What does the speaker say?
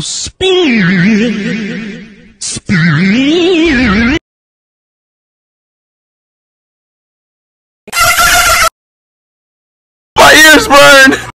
Spirit. Spirit. My ears burn!